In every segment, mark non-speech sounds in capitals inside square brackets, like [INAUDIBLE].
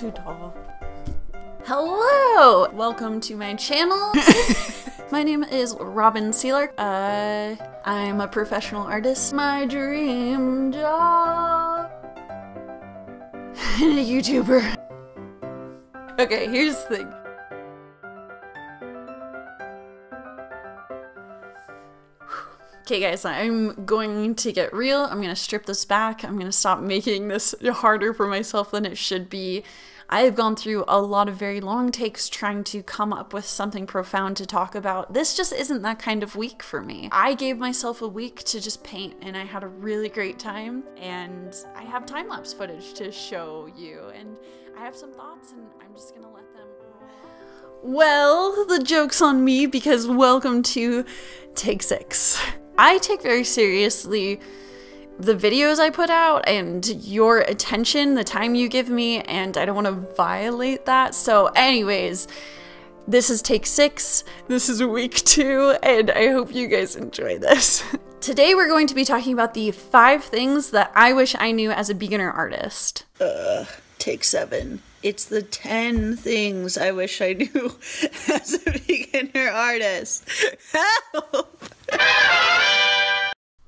too tall. Hello! Welcome to my channel. [LAUGHS] my name is Robin Sealark. Uh, I'm a professional artist. My dream job. and [LAUGHS] a YouTuber. Okay, here's the thing. Okay guys, I'm going to get real. I'm going to strip this back. I'm going to stop making this harder for myself than it should be. I have gone through a lot of very long takes trying to come up with something profound to talk about. This just isn't that kind of week for me. I gave myself a week to just paint and I had a really great time and I have time-lapse footage to show you and I have some thoughts and I'm just going to let them well, the joke's on me because welcome to Take Six. I take very seriously the videos I put out and your attention, the time you give me, and I don't want to violate that. So, anyways, this is take six. This is week two, and I hope you guys enjoy this. [LAUGHS] Today, we're going to be talking about the five things that I wish I knew as a beginner artist. Uh, take seven. It's the 10 things I wish I knew [LAUGHS] as a beginner artist. [LAUGHS] Help!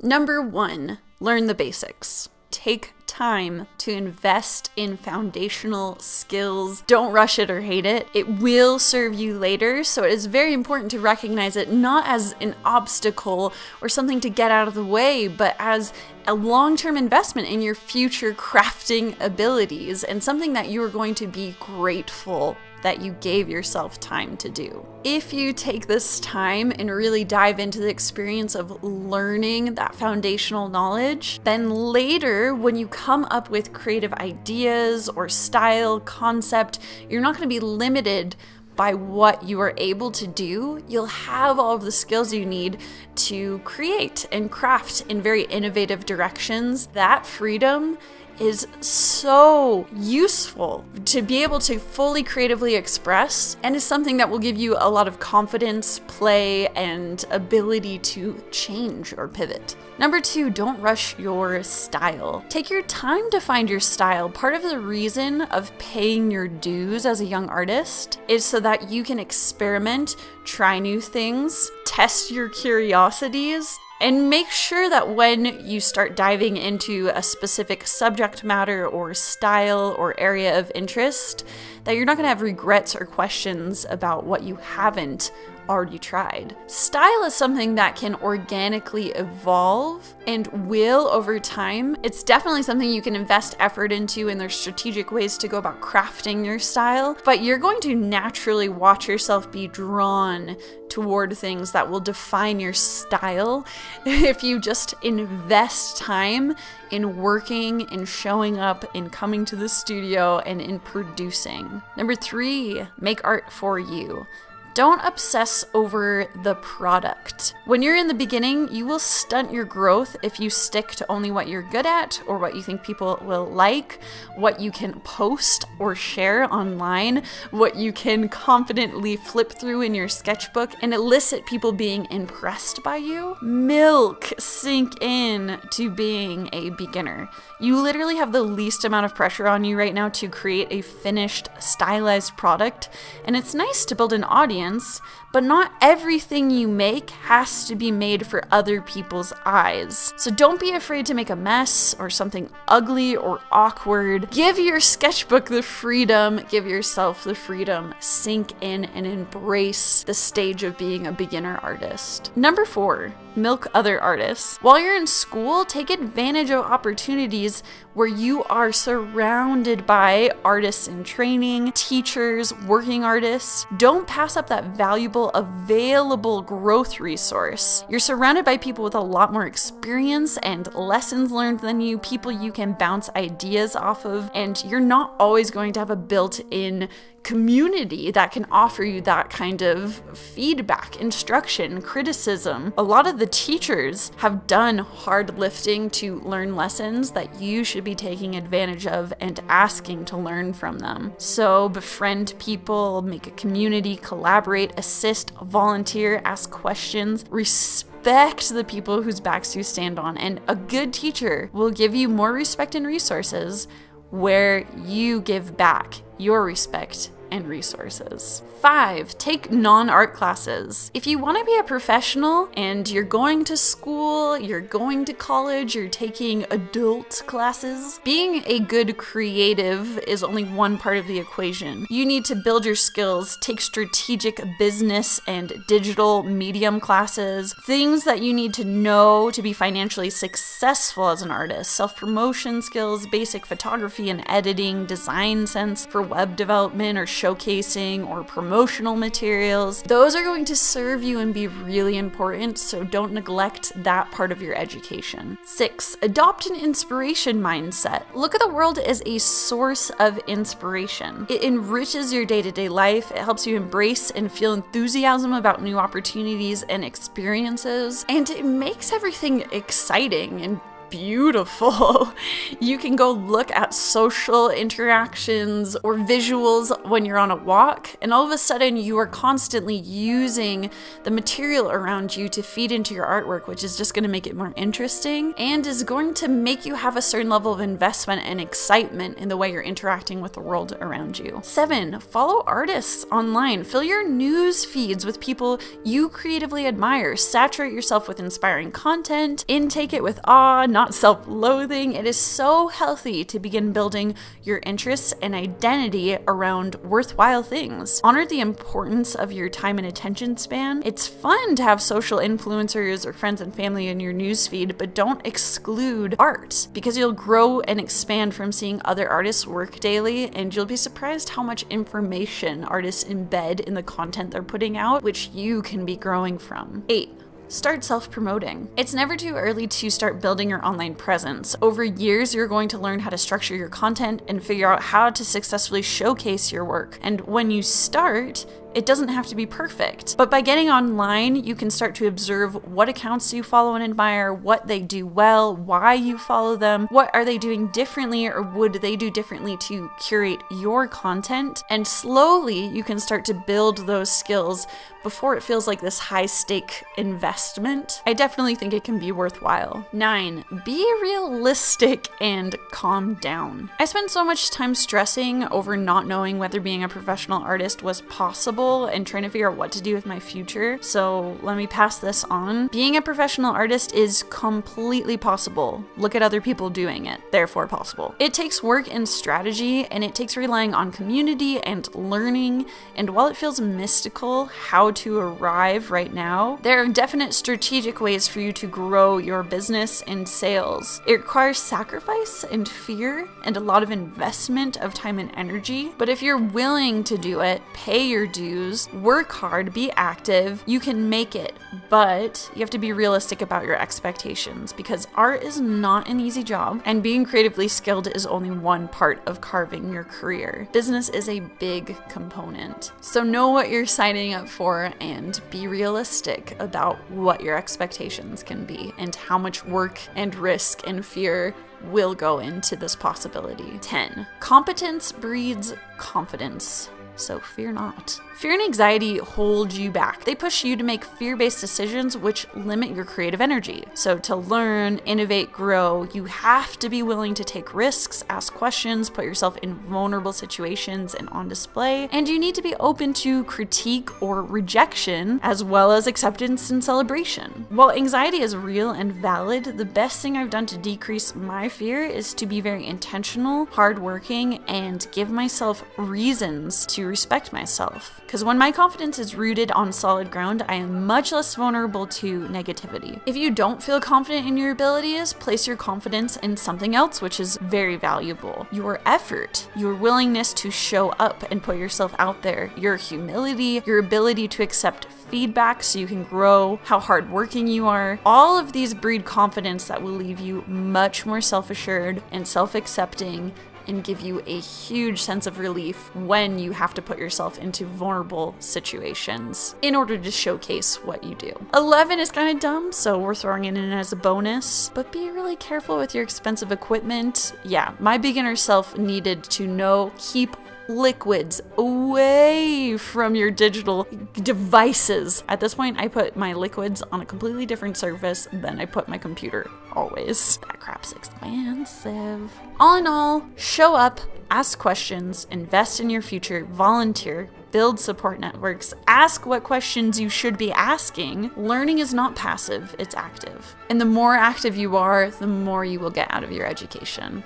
Number one, learn the basics. Take time to invest in foundational skills. Don't rush it or hate it. It will serve you later, so it is very important to recognize it not as an obstacle or something to get out of the way, but as a long term investment in your future crafting abilities and something that you are going to be grateful that you gave yourself time to do. If you take this time and really dive into the experience of learning that foundational knowledge, then later when you come up with creative ideas or style, concept, you're not going to be limited by what you are able to do, you'll have all of the skills you need to create and craft in very innovative directions. That freedom is so useful to be able to fully creatively express and is something that will give you a lot of confidence, play, and ability to change or pivot. Number two, don't rush your style. Take your time to find your style. Part of the reason of paying your dues as a young artist is so that you can experiment, try new things, test your curiosities, and make sure that when you start diving into a specific subject matter or style or area of interest, that you're not going to have regrets or questions about what you haven't already tried. Style is something that can organically evolve and will over time. It's definitely something you can invest effort into, and there's strategic ways to go about crafting your style, but you're going to naturally watch yourself be drawn toward things that will define your style [LAUGHS] if you just invest time in working, in showing up, in coming to the studio, and in producing. Number three, make art for you. Don't obsess over the product. When you're in the beginning, you will stunt your growth if you stick to only what you're good at or what you think people will like, what you can post or share online, what you can confidently flip through in your sketchbook and elicit people being impressed by you. Milk sink in to being a beginner. You literally have the least amount of pressure on you right now to create a finished, stylized product, and it's nice to build an audience audience, but not everything you make has to be made for other people's eyes. So don't be afraid to make a mess or something ugly or awkward. Give your sketchbook the freedom, give yourself the freedom, sink in and embrace the stage of being a beginner artist. Number four, milk other artists. While you're in school, take advantage of opportunities where you are surrounded by artists in training, teachers, working artists. Don't pass up that valuable, available growth resource. You're surrounded by people with a lot more experience and lessons learned than you, people you can bounce ideas off of, and you're not always going to have a built in community that can offer you that kind of feedback, instruction, criticism. A lot of the teachers have done hard lifting to learn lessons that you should be taking advantage of and asking to learn from them. So befriend people, make a community, collaborate, assist, volunteer, ask questions, respect the people whose backs you stand on, and a good teacher will give you more respect and resources where you give back your respect and resources. Five, take non art classes. If you want to be a professional and you're going to school, you're going to college, you're taking adult classes, being a good creative is only one part of the equation. You need to build your skills, take strategic business and digital medium classes, things that you need to know to be financially successful as an artist, self promotion skills, basic photography and editing, design sense for web development or showcasing or promotional materials. Those are going to serve you and be really important, so don't neglect that part of your education. Six, adopt an inspiration mindset. Look at the world as a source of inspiration. It enriches your day to day life, it helps you embrace and feel enthusiasm about new opportunities and experiences, and it makes everything exciting and beautiful. [LAUGHS] you can go look at social interactions or visuals when you're on a walk, and all of a sudden you are constantly using the material around you to feed into your artwork, which is just going to make it more interesting and is going to make you have a certain level of investment and excitement in the way you're interacting with the world around you. Seven, follow artists online. Fill your news feeds with people you creatively admire. Saturate yourself with inspiring content, intake it with awe, not not self loathing. It is so healthy to begin building your interests and identity around worthwhile things. Honor the importance of your time and attention span. It's fun to have social influencers or friends and family in your newsfeed, but don't exclude art because you'll grow and expand from seeing other artists work daily, and you'll be surprised how much information artists embed in the content they're putting out, which you can be growing from. 8 start self promoting. It's never too early to start building your online presence. Over years, you're going to learn how to structure your content and figure out how to successfully showcase your work. And when you start, it doesn't have to be perfect. But by getting online, you can start to observe what accounts you follow and admire, what they do well, why you follow them, what are they doing differently or would they do differently to curate your content. And slowly you can start to build those skills before it feels like this high stake investment. I definitely think it can be worthwhile. Nine, be realistic and calm down. I spent so much time stressing over not knowing whether being a professional artist was possible and trying to figure out what to do with my future. So let me pass this on. Being a professional artist is completely possible. Look at other people doing it, therefore possible. It takes work and strategy, and it takes relying on community and learning. And while it feels mystical how to arrive right now, there are definite strategic ways for you to grow your business and sales. It requires sacrifice and fear and a lot of investment of time and energy. But if you're willing to do it, pay your dues work hard, be active, you can make it, but you have to be realistic about your expectations because art is not an easy job and being creatively skilled is only one part of carving your career. Business is a big component. So know what you're signing up for and be realistic about what your expectations can be and how much work and risk and fear will go into this possibility. 10. Competence breeds confidence so fear not. Fear and anxiety hold you back. They push you to make fear based decisions, which limit your creative energy. So, to learn, innovate, grow, you have to be willing to take risks, ask questions, put yourself in vulnerable situations and on display, and you need to be open to critique or rejection, as well as acceptance and celebration. While anxiety is real and valid, the best thing I've done to decrease my fear is to be very intentional, hardworking, and give myself reasons to respect myself. Because when my confidence is rooted on solid ground, I am much less vulnerable to negativity. If you don't feel confident in your abilities, place your confidence in something else, which is very valuable. Your effort, your willingness to show up and put yourself out there, your humility, your ability to accept feedback so you can grow, how hardworking you are. All of these breed confidence that will leave you much more self assured and self accepting and give you a huge sense of relief when you have to put yourself into vulnerable situations in order to showcase what you do. 11 is kind of dumb, so we're throwing it in as a bonus, but be really careful with your expensive equipment. Yeah, my beginner self needed to know, keep liquids away from your digital devices. At this point, I put my liquids on a completely different surface than I put my computer, always. That crap's expensive. All in all, show up, ask questions, invest in your future, volunteer, build support networks, ask what questions you should be asking. Learning is not passive, it's active. And the more active you are, the more you will get out of your education.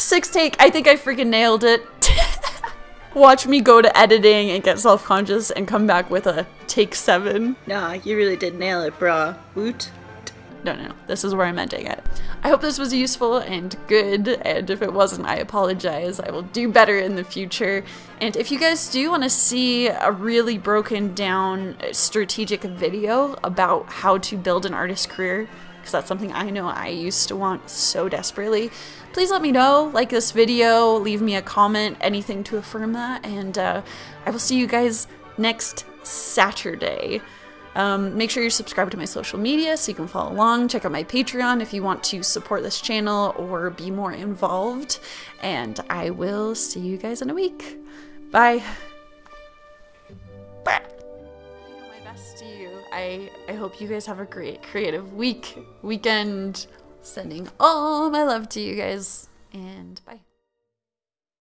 Six take, I think I freaking nailed it. [LAUGHS] Watch me go to editing and get self conscious and come back with a take seven. Nah, you really did nail it, brah. Woot. No, no, this is where I'm ending it. I hope this was useful and good, and if it wasn't, I apologize. I will do better in the future. And if you guys do want to see a really broken down strategic video about how to build an artist career, because that's something I know I used to want so desperately, please let me know. Like this video, leave me a comment, anything to affirm that, and uh, I will see you guys next Saturday. Um, make sure you're subscribed to my social media so you can follow along. Check out my Patreon if you want to support this channel or be more involved. And I will see you guys in a week. Bye. Bye. I, I hope you guys have a great creative week, weekend. Sending all my love to you guys, and bye.